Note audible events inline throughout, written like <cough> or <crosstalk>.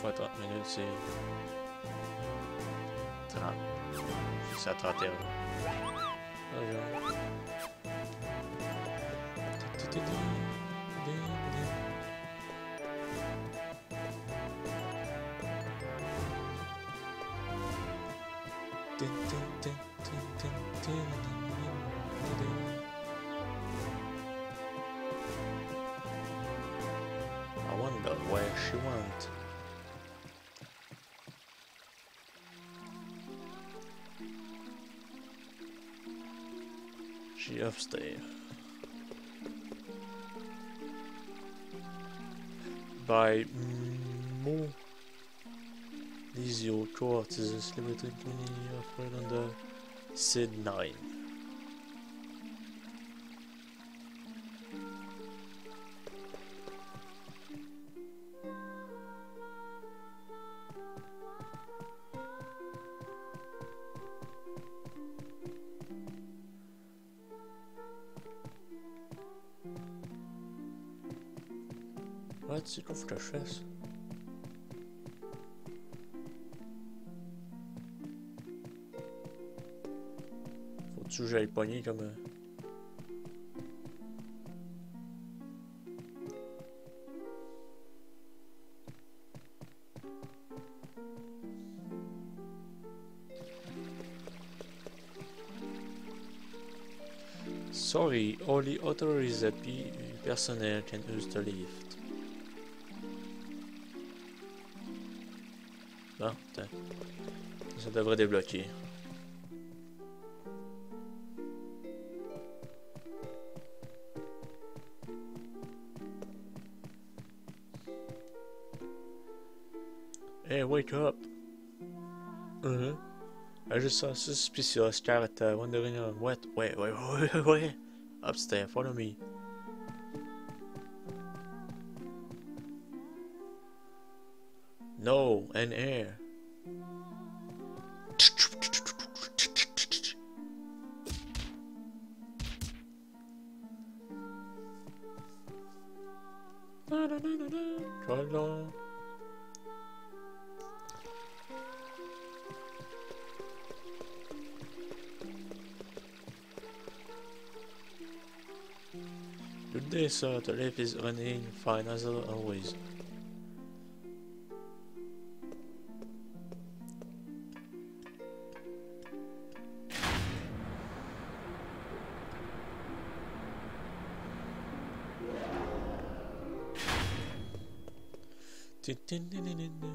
fois 30 minutes, c'est 30. C'est à 31. I She upstairs. By Mo Lizio Court is celebrated community operated under SID 9. C'est quoi faut que je? Faut-tu que j'aille pogner comme... Sorry, only authorized pe- personnel can use the lift. Ça devrait débloquer. Hey, wake up! Uh-huh. I just saw suspicious character wandering on. What? Wait, <laughs> wait, wait, wait! Upstairs, follow me. Na. Good day, sir. The lift is running fine as always. Dun, dun, dun,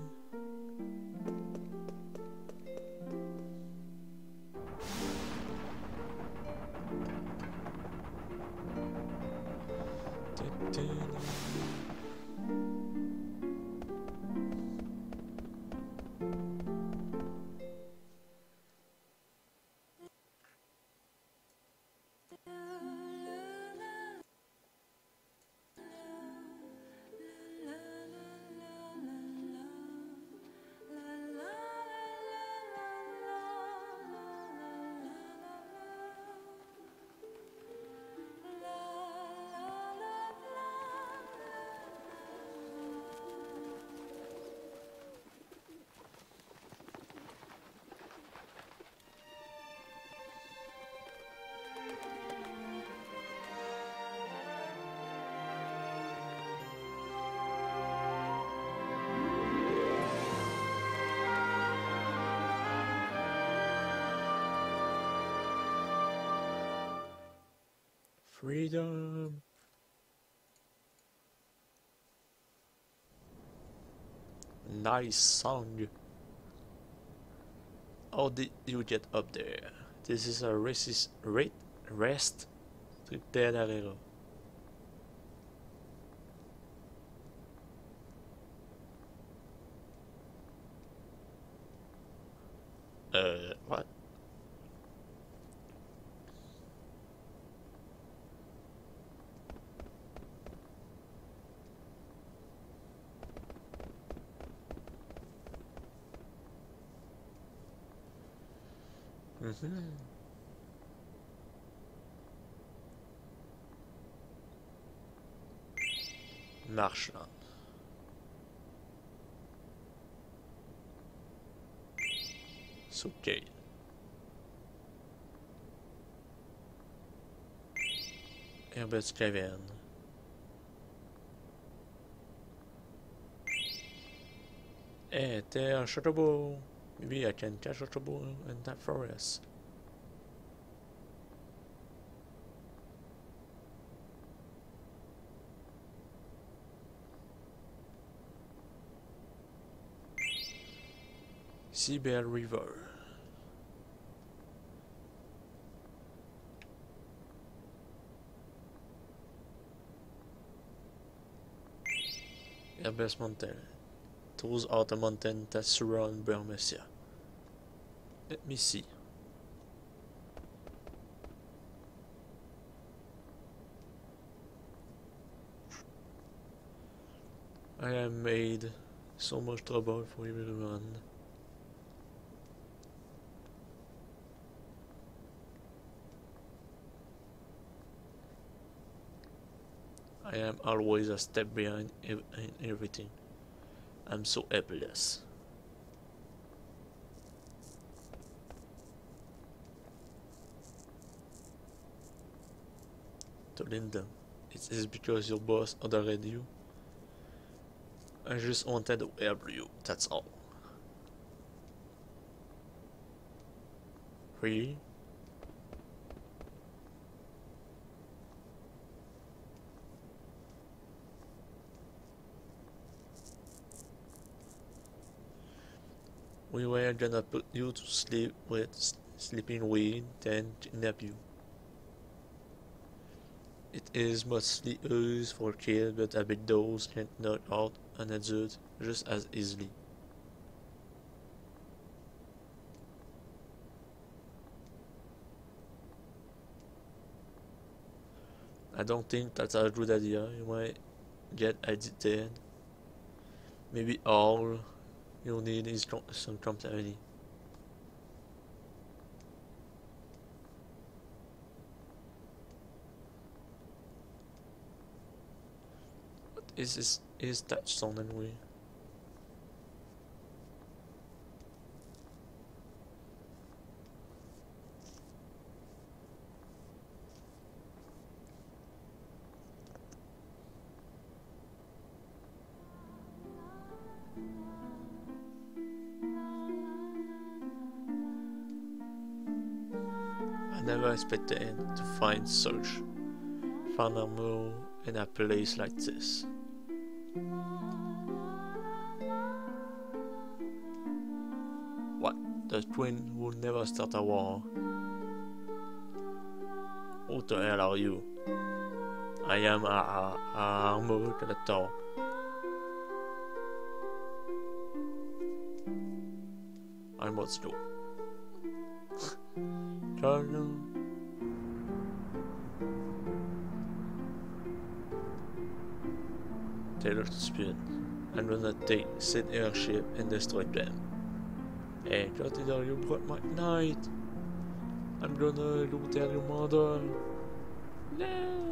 Freedom. Nice song. How did you get up there? This is a racist rate rest. Truc dead arrière. Mm-hmm. marche là. C'est ok. Herbert's Cavern. Eh, Châteaubourg. Maybe I can catch Shutterbull in that forest. Seabell River. Herbes Mountain. Those are the mountains that surround Burmecia. Let me see. I have made so much trouble for everyone. I am always a step behind in everything. I'm so helpless. To Linda, it is because your boss ordered you. I just wanted to help you, that's all. Really? We were gonna put you to sleep with sleeping weed, then kidnap you. It is mostly used for kill, but a big dose can knock out an adult just as easily. I don't think that's a good idea. You might get addicted. Maybe all You'll need is some company. What is this? Is that song anyway? Never expected to find such phenomenal in a place like this. What? The twin will never start a war. Who the hell are you? I am a, a, a armored. I must <laughs> go. Taylor to spin and take sit airship and destroy them. Hey, got it you brought my knight. I'm gonna loot your mother. No.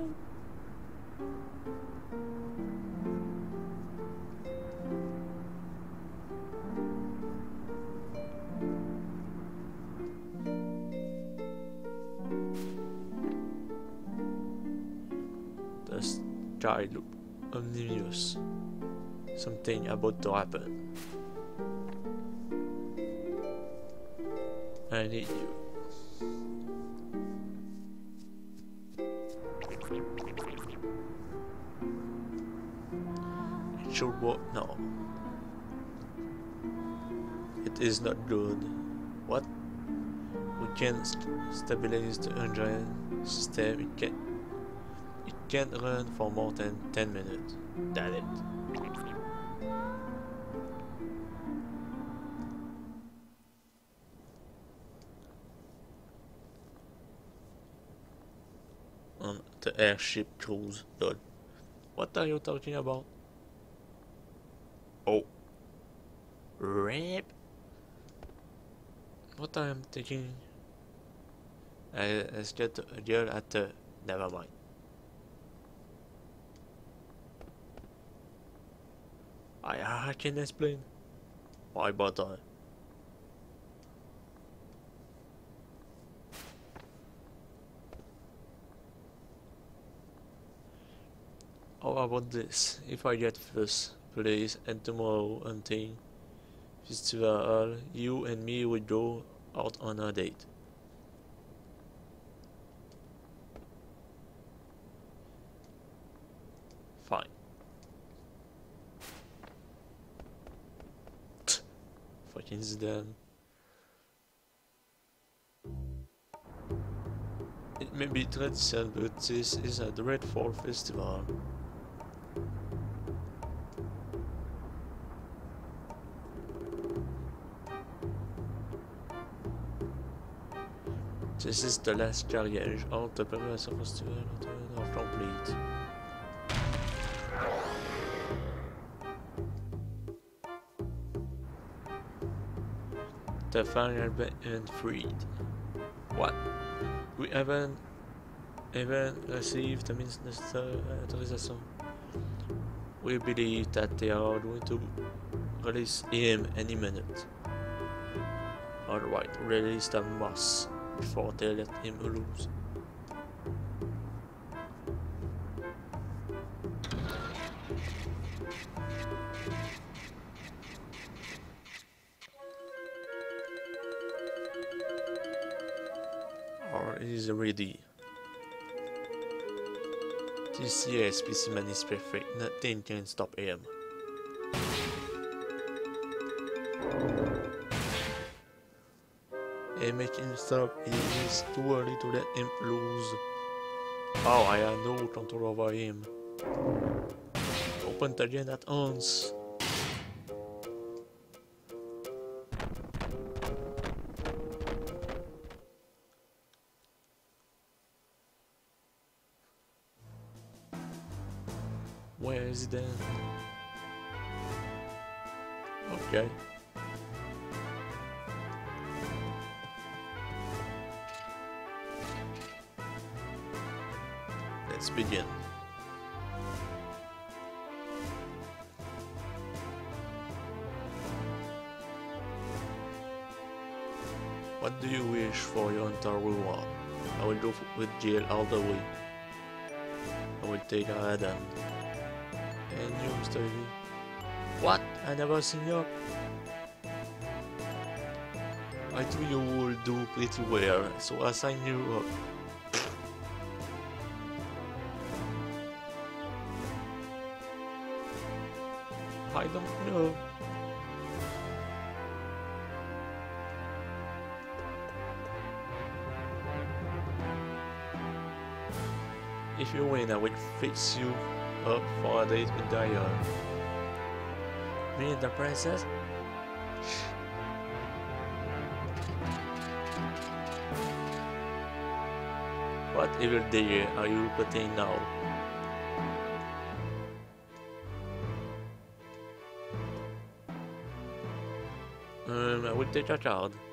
Happen. I need you. It should work now. It is not good. What? We can st stabilize the engine system. It can't, it can't run for more than 10 minutes. That's it. The airship cruise, Lord. What are you talking about? Oh. Ramp? What I am thinking? I, I get a girl at the... Never mind. I, I can explain. Why bother? how about this? If I get first place and tomorrow hunting festival, you and me would go out on a date. Fine. Fucking Zidane. It may be tradition, but this is a dreadful festival. This is the last carriage. All the preparation festival are complete. The final been freed. What? We haven't even received the minister authorization. We believe that they are going to release him any minute. Alright, release the moss before they let him loose. Or is ready. This year specimen is perfect, nothing can stop him. Stop it is too early to let him lose. Oh, I have no control over him. Open again at once. Where is it then? Okay. Begin. What do you wish for your entire reward? I will go with Jill all the way. I will take Adam. And you, Mr. V. What? I never seen you. I thought you would do pretty well, so I signed you up. I. If you win, I will fix you up for with Diane. Me and the princess? What evil day are you putting now? Um, I will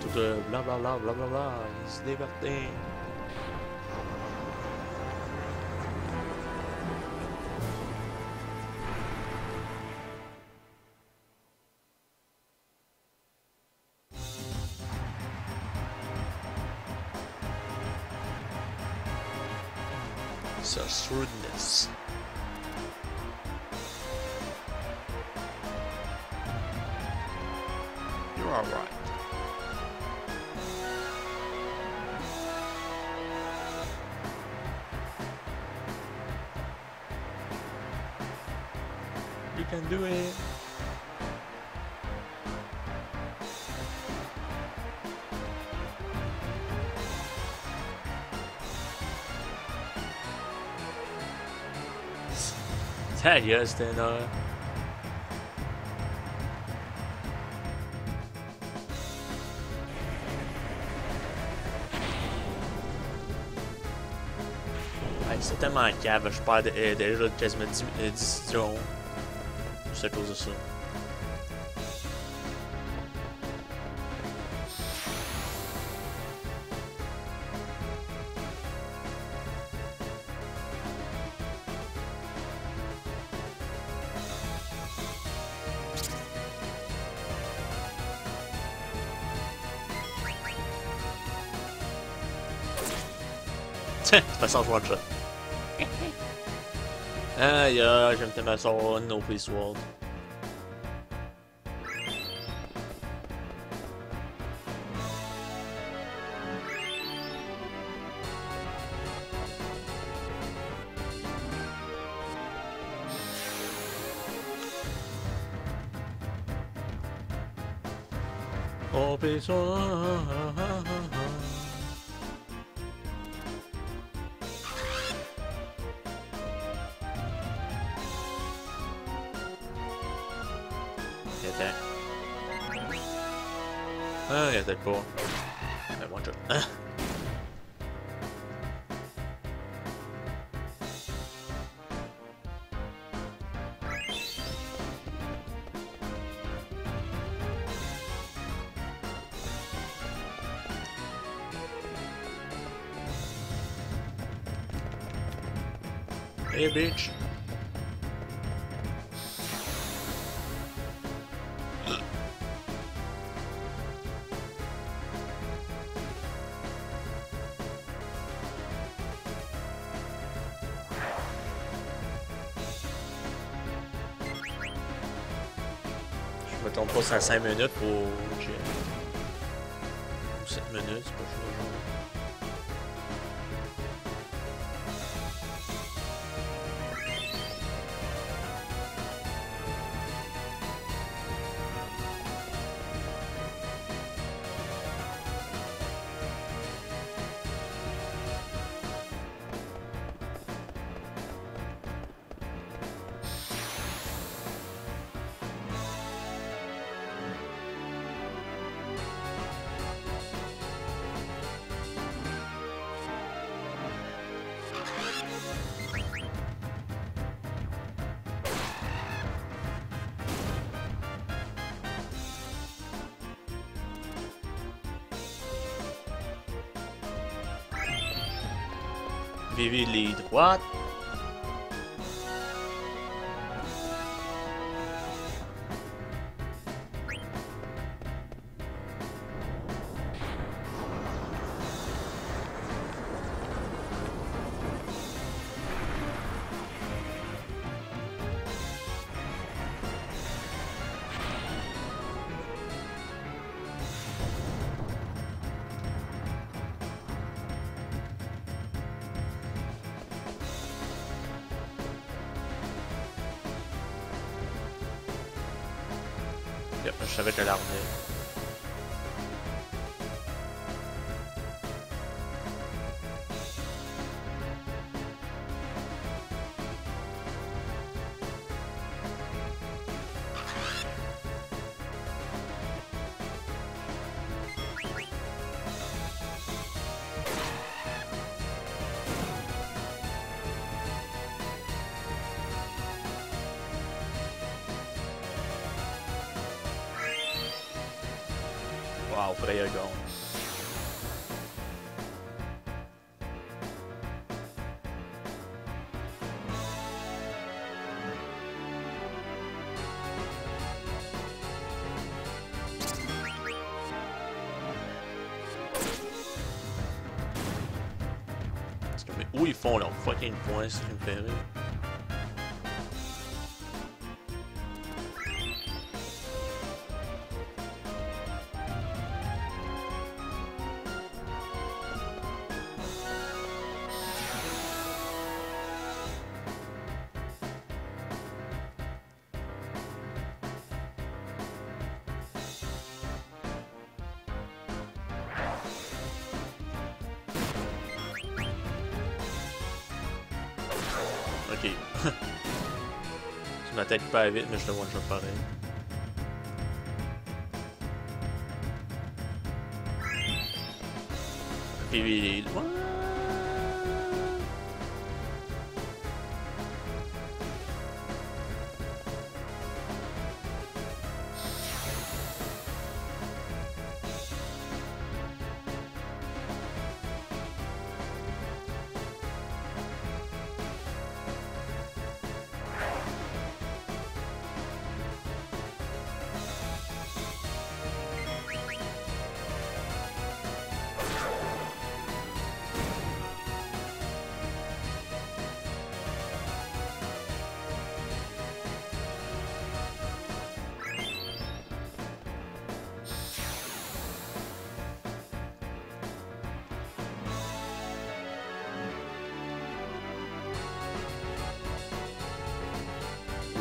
to the blah blah blah blah blah blah. He's liberté. Ta gueule, un c'est tellement cave, je perds déjà quasiment 10. Euh, c'est à cause de ça. Tiens, tu fais ça en one shot. Aïe aïe, j'aime tellement ça No Face World. Oh, Face World. Oh, yeah. I want to. Uh. hey, bitch. en 5 minutes pour Vivi lead. What? Je savais que l'armée. 15 points, you feel? On attaque pas vite, mais je le one shot pareil. Puis lui, il est loin.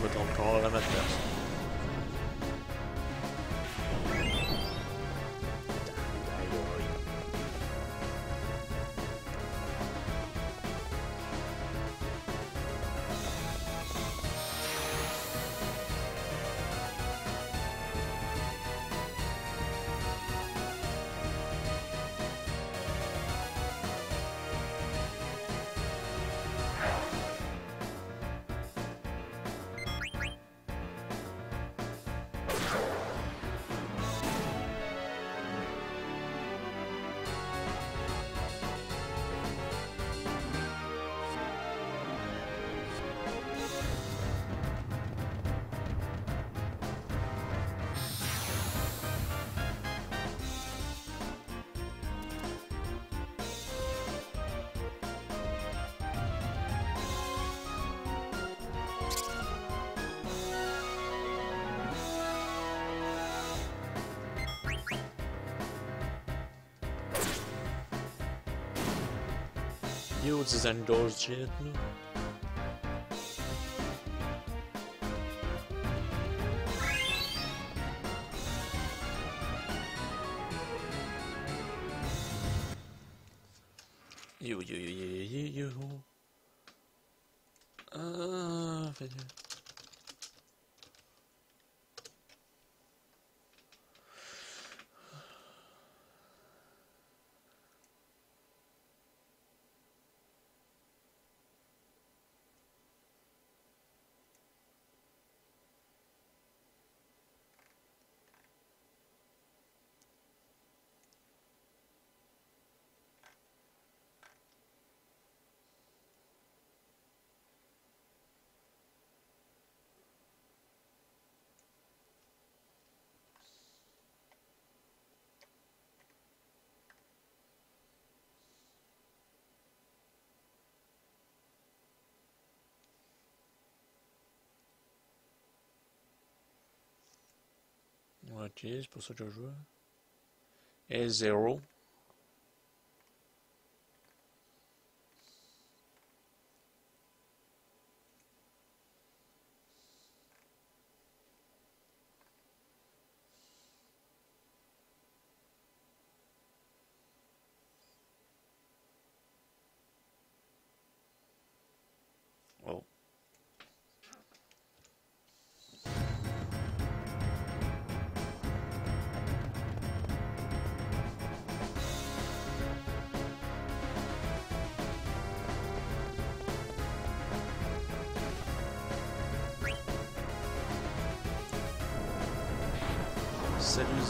Je encore à ma. Design doors shit, no? Ok, c'est pour ça que je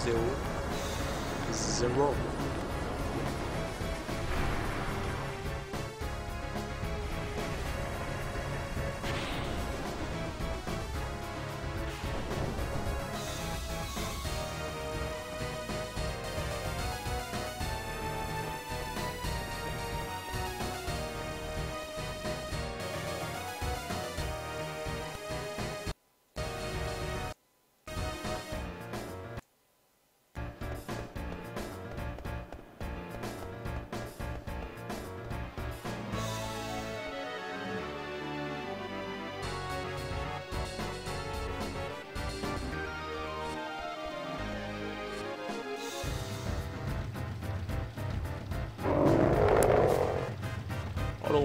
Salut Zéro.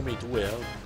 Zéro. Follow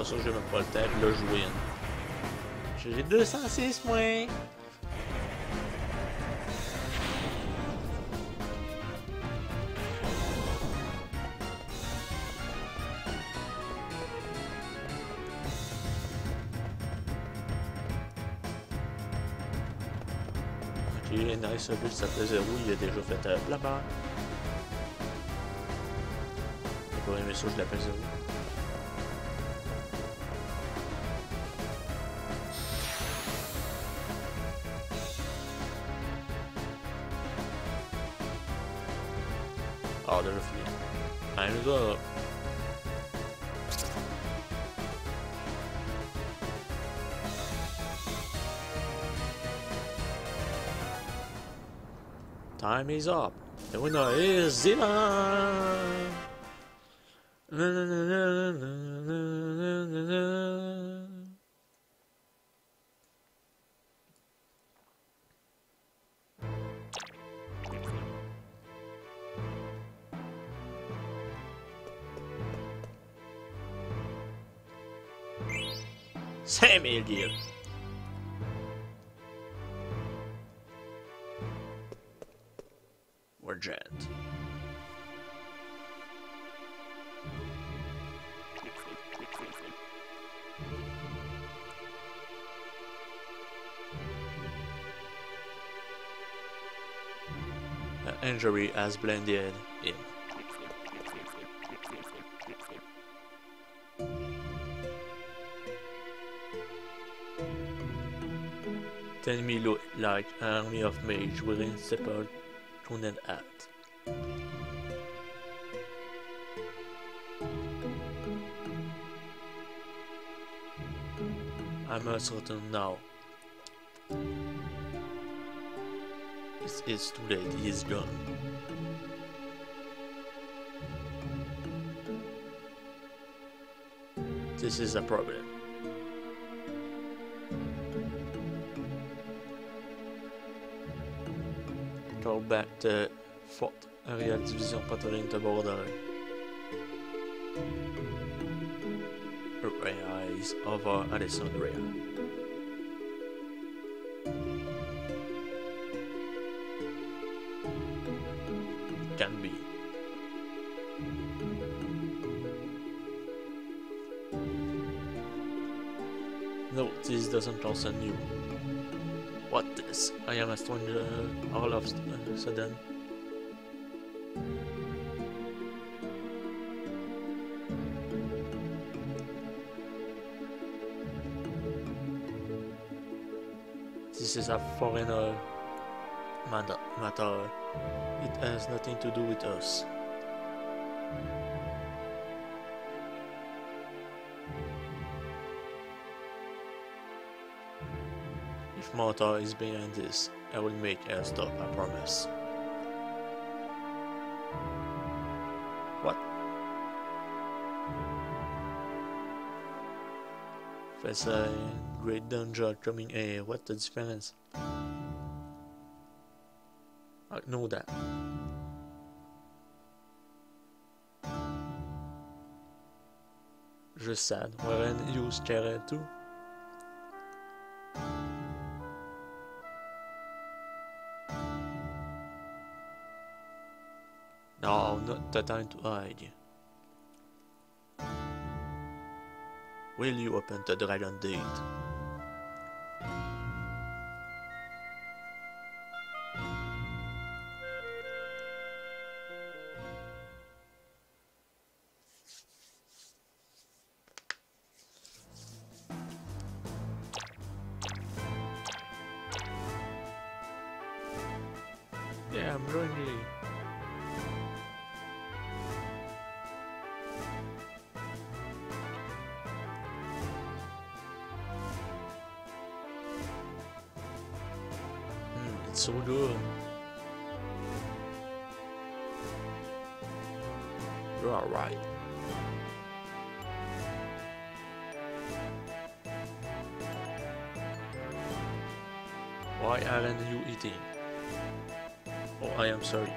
pas sûr que j'ai même pas le temps. Puis là, je win. J'ai 206 moins. Ok, nice, but, ça fait 0, il a déjà fait euh, la barre. J'aurais aimé ça, je l'appelle 0. Time is up. The winner is Zima! Na, na, jet. An injury has blended in. Enemy looked like an army of mages wearing separate Harkonnen Act. I'm uncertain now. It's, it's too late, he is gone. This is a problem. Call back to Fort Ariel Division patrolling the border. Rise over Alexandria. Can be. No, this doesn't concern you. What this? I am a stranger all of a sudden. This is a foreigner matter. It has nothing to do with us. Martha is behind this, I will make her stop, I promise. What? There's a great danger coming here. What the difference? I know that. Just sad. Weren't you scared too? Time to hide. Will you open the dragon gate? Oh, I am sorry.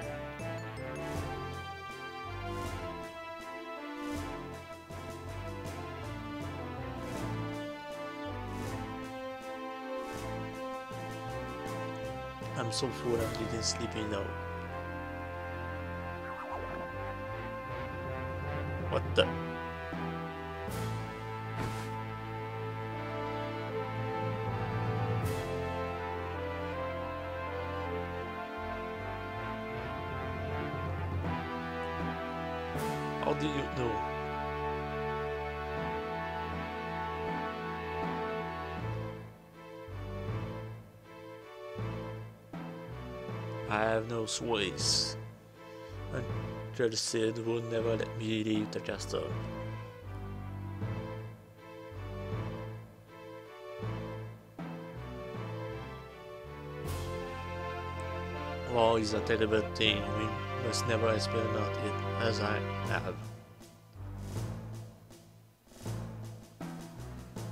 I'm so full I'm getting sleepy now. What the? No choice. And Cid will never let me leave the castle. War is a terrible thing. We must never experiment it as I have.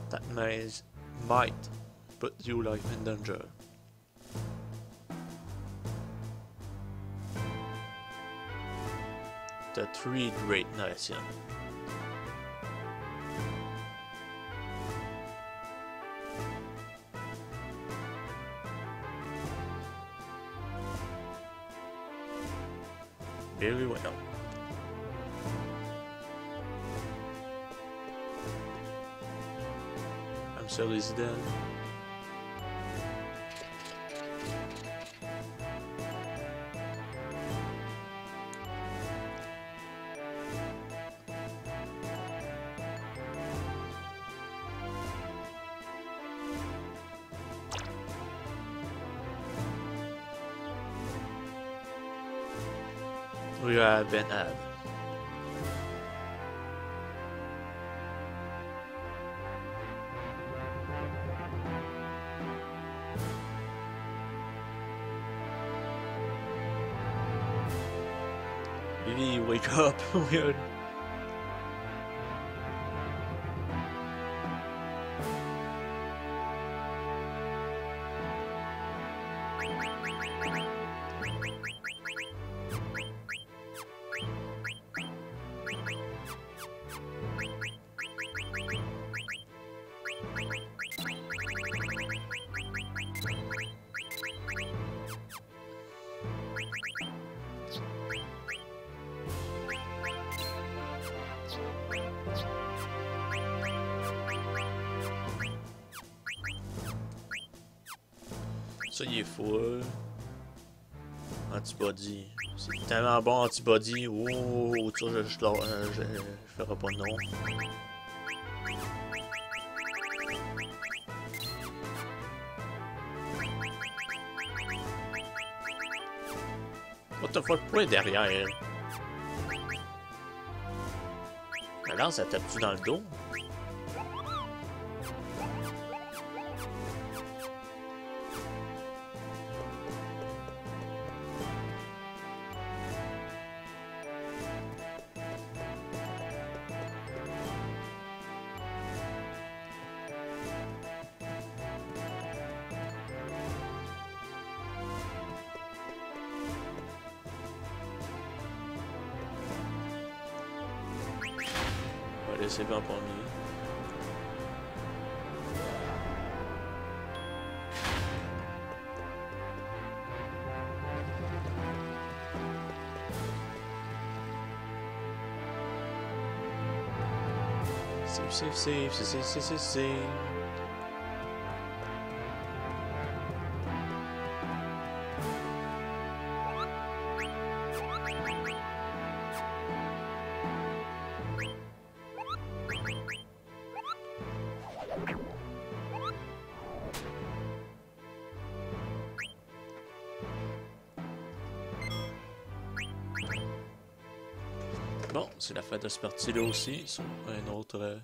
That might, might put your life in danger. The three great nations. Very well. I'm sorry, is done. Ben Ab. Diddy, wake <laughs> up, weird. Ça, il est full. Antibody. C'est tellement bon, antibody. Oh, ça, je, je, je, je, ferai pas nom. What the fuck, pourquoi derrière? La lance, elle tape-tu dans le dos? On va laisser en premier. Save, save, save, save, save, save, save. Partie-là aussi, sur un autre euh.